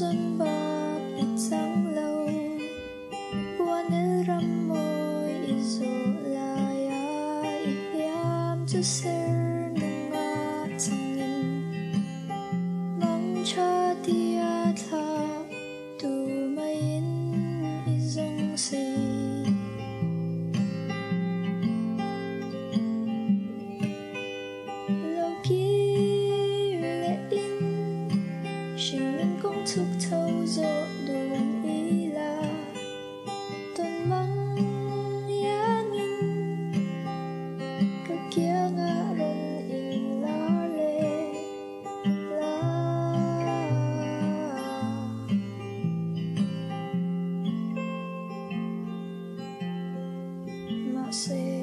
dân bọt ít sáng lâu Qua nữ râm môi ít dụ lại ai ít yam cho ser nâng ngã chẳng nhìn. Mong cho tia tha tu mây in ít dông xì thúc thâu gió đồn ý là tuần mong yangin kakia nga ron in lá le lá ma say